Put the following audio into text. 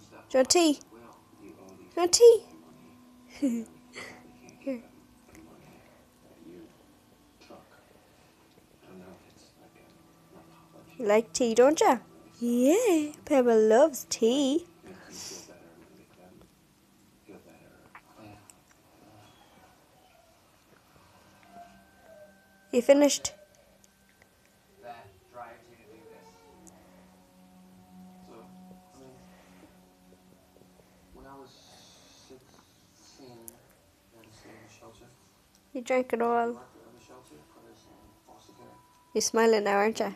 Do you want tea? Do you want tea? Here. You like tea, don't you? Yeah, Pebble loves tea. You finished? Was 16, I was in the shelter. You drank it all. worked at the shelter, put us in foster care. You're smiling now, aren't you?